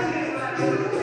Deus.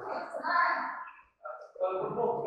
哎。呃，工作。